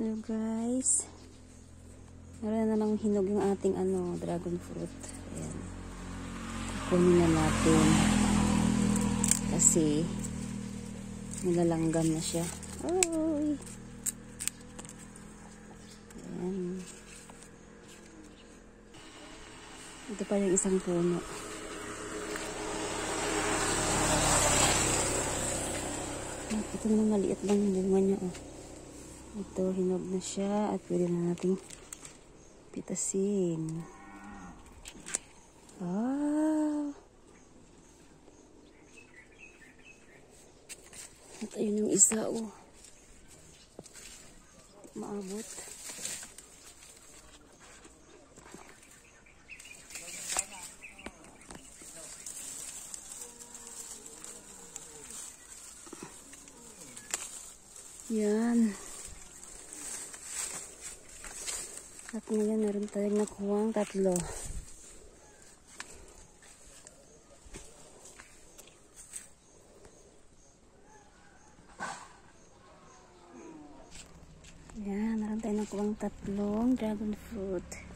Hello guys. Meron namang hinog yung ating ano, dragon fruit. Ayan. Kunin na natin. Kasi nilalanggam na siya. Oy. Ayan. Ito pa yung isang puno. Ito naman maliit lang bunga niya. Oh. Ito, hinog na siya at pwede na nating pitasin. Ah! At ayun yung isa, oh. Maabot. Yan. At ngayon, meron tayong nakuha tatlo. Yan, meron tayong nakuha tatlong dragon fruit.